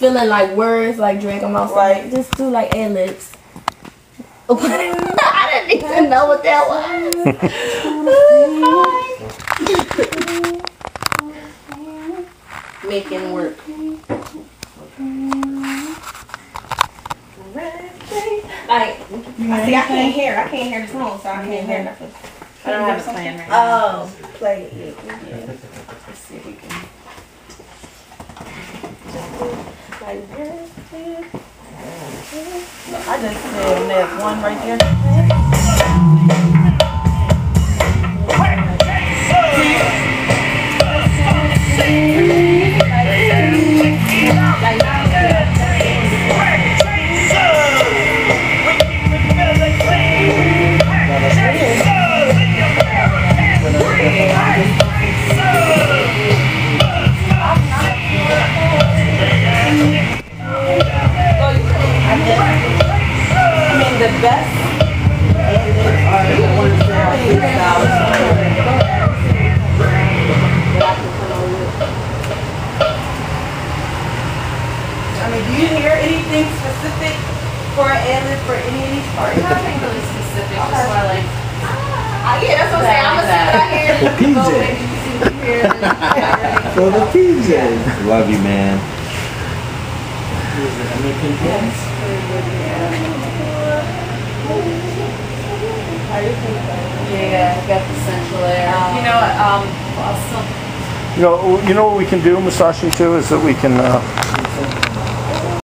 feeling like words, like Drake. I'm also Right. like, just do like ad libs. I didn't even know what that was. Making work. Like, I see, I can't hear. I can't hear the song, so I can't hear nothing. I don't have a plan right now. Oh, play it. Yeah. Let's see if we can. I just said there's one right there. The best are the ones that are freestyle. I mean, do you hear anything specific for an ad for any of these parts? Nothing really specific, just more like. Ah, yeah, that's what I'm saying. I'm gonna see what I hear. The PJ. Maybe you see what you hear, and then For the PJs. Love you, man. Yeah, got the central air. You know, um, well, some, You know, you know what we can do, Musashi, too, is that we can, uh,